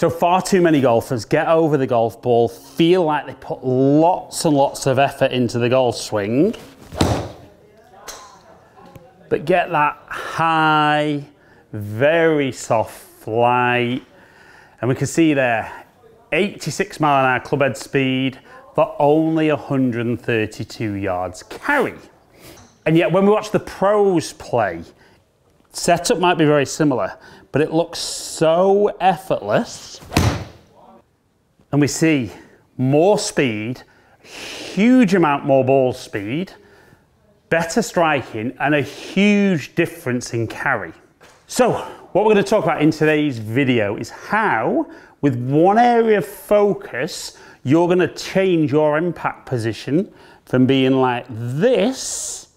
So far too many golfers get over the golf ball, feel like they put lots and lots of effort into the golf swing, but get that high, very soft flight. And we can see there, 86 mile an hour club head speed for only 132 yards carry. And yet when we watch the pros play, setup might be very similar, but it looks so effortless. And we see more speed, huge amount more ball speed, better striking, and a huge difference in carry. So, what we're going to talk about in today's video is how, with one area of focus, you're going to change your impact position from being like this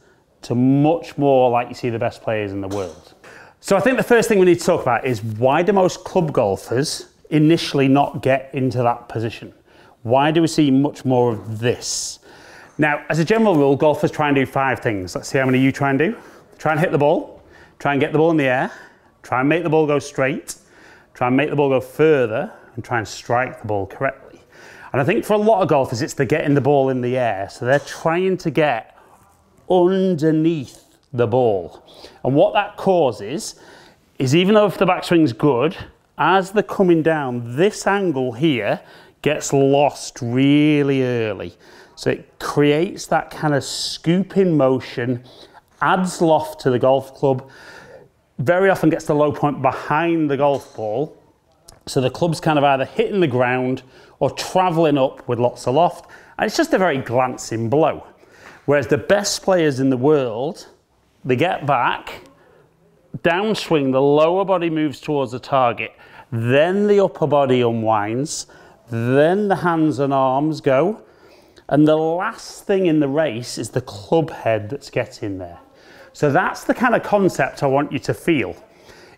to much more like you see the best players in the world. So I think the first thing we need to talk about is why do most club golfers initially not get into that position? Why do we see much more of this? Now, as a general rule, golfers try and do five things. Let's see how many you try and do. Try and hit the ball, try and get the ball in the air, try and make the ball go straight, try and make the ball go further, and try and strike the ball correctly. And I think for a lot of golfers, it's the getting the ball in the air. So they're trying to get underneath the ball. And what that causes is even though if the backswing's good, as they're coming down, this angle here gets lost really early. So it creates that kind of scooping motion, adds loft to the golf club, very often gets the low point behind the golf ball. So the club's kind of either hitting the ground or traveling up with lots of loft. And it's just a very glancing blow. Whereas the best players in the world they get back, downswing, the lower body moves towards the target, then the upper body unwinds, then the hands and arms go, and the last thing in the race is the club head that's getting there. So that's the kind of concept I want you to feel,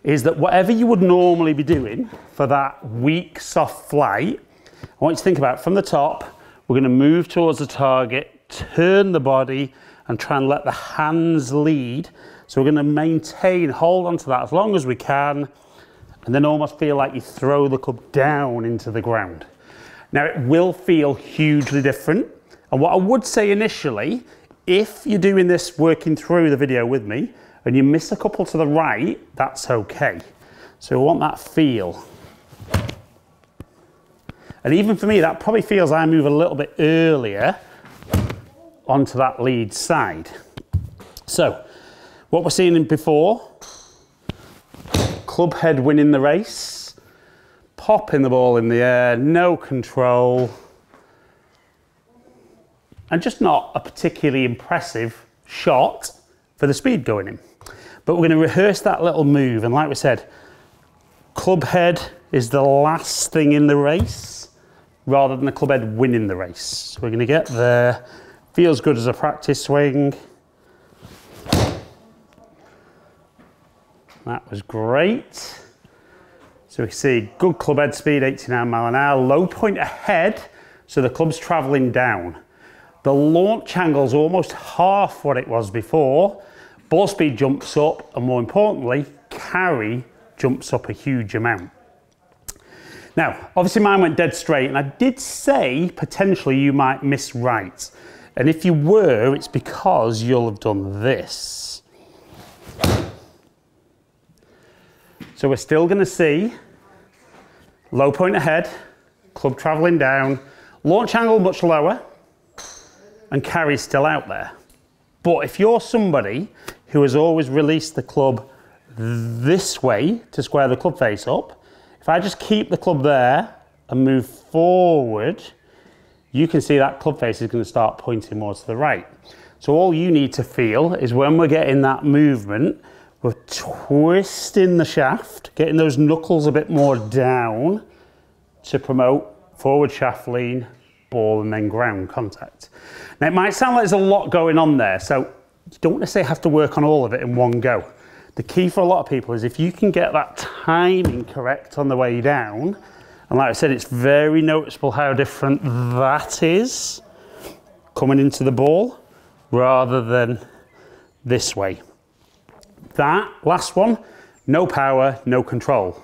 is that whatever you would normally be doing for that weak, soft flight, I want you to think about from the top, we're gonna move towards the target, turn the body, and try and let the hands lead. So we're going to maintain, hold on to that as long as we can, and then almost feel like you throw the club down into the ground. Now it will feel hugely different. And what I would say initially, if you're doing this working through the video with me and you miss a couple to the right, that's okay. So we want that feel. And even for me, that probably feels I move a little bit earlier onto that lead side. So, what we're seeing before, club head winning the race, popping the ball in the air, no control, and just not a particularly impressive shot for the speed going in. But we're going to rehearse that little move, and like we said, club head is the last thing in the race rather than the club head winning the race. So we're going to get there Feels good as a practice swing. That was great. So we see good club head speed, 89 mile an hour, low point ahead, so the club's traveling down. The launch angle is almost half what it was before. Ball speed jumps up, and more importantly, carry jumps up a huge amount. Now, obviously mine went dead straight, and I did say potentially you might miss right. And if you were, it's because you'll have done this. So we're still going to see low point ahead, club travelling down, launch angle much lower, and carry still out there. But if you're somebody who has always released the club this way to square the club face up, if I just keep the club there and move forward, you can see that club face is going to start pointing more to the right. So all you need to feel is when we're getting that movement, we're twisting the shaft, getting those knuckles a bit more down to promote forward shaft lean, ball and then ground contact. Now it might sound like there's a lot going on there, so you don't necessarily have to work on all of it in one go. The key for a lot of people is if you can get that timing correct on the way down, and like I said, it's very noticeable how different that is coming into the ball rather than this way. That last one, no power, no control.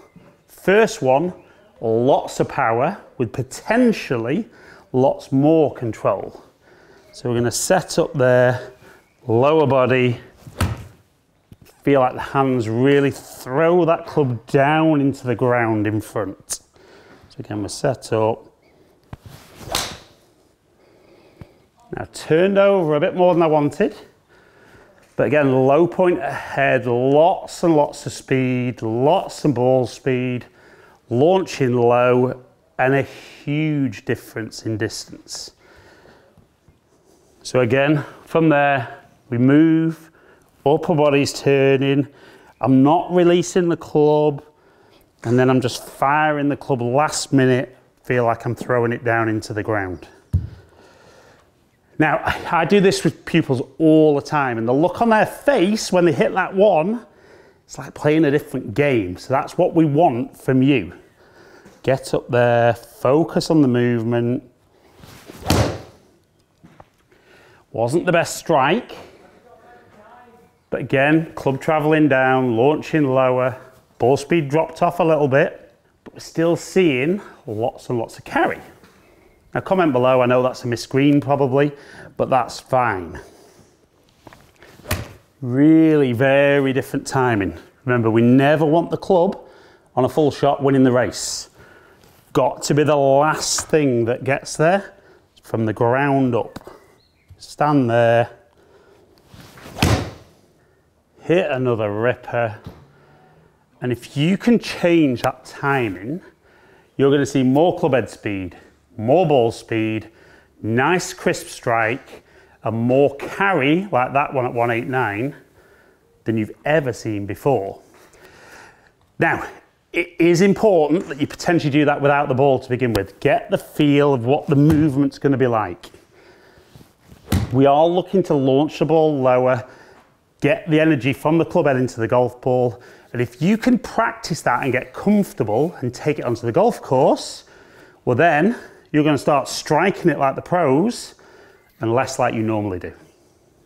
First one, lots of power with potentially lots more control. So we're going to set up there, lower body, feel like the hands really throw that club down into the ground in front. So again, we're set up. Now turned over a bit more than I wanted. But again, low point ahead, lots and lots of speed, lots of ball speed, launching low, and a huge difference in distance. So again, from there, we move, upper body's turning, I'm not releasing the club, and then I'm just firing the club last minute, feel like I'm throwing it down into the ground. Now, I do this with pupils all the time, and the look on their face when they hit that one, it's like playing a different game. So that's what we want from you. Get up there, focus on the movement. Wasn't the best strike, but again, club traveling down, launching lower, ball speed dropped off a little bit, but we're still seeing lots and lots of carry. Now comment below, I know that's a missed green probably, but that's fine. Really very different timing. Remember, we never want the club on a full shot winning the race. Got to be the last thing that gets there from the ground up. Stand there, hit another ripper, and if you can change that timing, you're going to see more club head speed, more ball speed, nice crisp strike, and more carry like that one at 189 than you've ever seen before. Now, it is important that you potentially do that without the ball to begin with. Get the feel of what the movement's going to be like. We are looking to launch the ball lower, get the energy from the club head into the golf ball. And if you can practice that and get comfortable and take it onto the golf course, well then you're going to start striking it like the pros and less like you normally do.